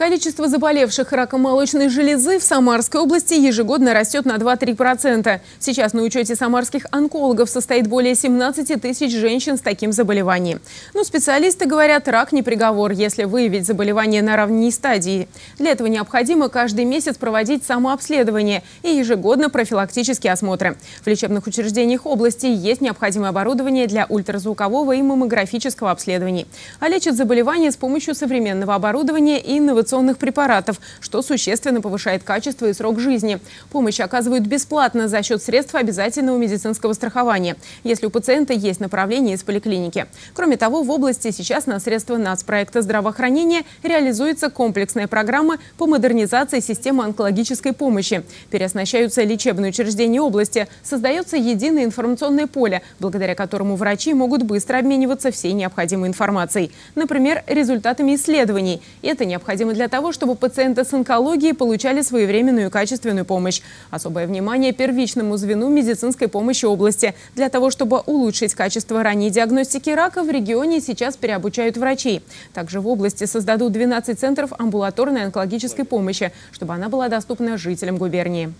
Количество заболевших раком молочной железы в Самарской области ежегодно растет на 2-3%. Сейчас на учете самарских онкологов состоит более 17 тысяч женщин с таким заболеванием. Но специалисты говорят, рак не приговор, если выявить заболевание на ранней стадии. Для этого необходимо каждый месяц проводить самообследование и ежегодно профилактические осмотры. В лечебных учреждениях области есть необходимое оборудование для ультразвукового и маммографического обследований. А лечат заболевания с помощью современного оборудования и инновационных инновационных препаратов, что существенно повышает качество и срок жизни. Помощь оказывают бесплатно за счет средств обязательного медицинского страхования, если у пациента есть направление из поликлиники. Кроме того, в области сейчас на средства нацпроекта здравоохранения реализуется комплексная программа по модернизации системы онкологической помощи. Переоснащаются лечебные учреждения области, создается единое информационное поле, благодаря которому врачи могут быстро обмениваться всей необходимой информацией. Например, результатами исследований. Это необходимо для для того, чтобы пациенты с онкологией получали своевременную и качественную помощь. Особое внимание первичному звену медицинской помощи области. Для того, чтобы улучшить качество ранней диагностики рака, в регионе сейчас переобучают врачей. Также в области создадут 12 центров амбулаторной онкологической помощи, чтобы она была доступна жителям губернии.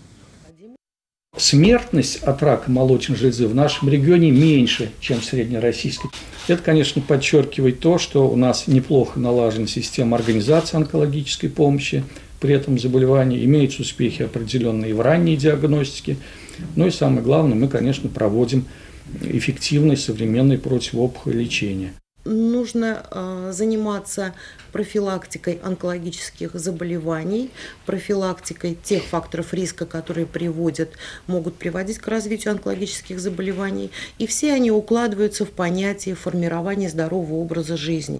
Смертность от рака молочной железы в нашем регионе меньше, чем в среднероссийской. Это, конечно, подчеркивает то, что у нас неплохо налажена система организации онкологической помощи при этом заболевании, имеются успехи определенные в ранней диагностике. Ну и самое главное, мы, конечно, проводим эффективное современное противоопухоль лечение нужно э, заниматься профилактикой онкологических заболеваний, профилактикой тех факторов риска, которые приводят, могут приводить к развитию онкологических заболеваний. И все они укладываются в понятие формирования здорового образа жизни.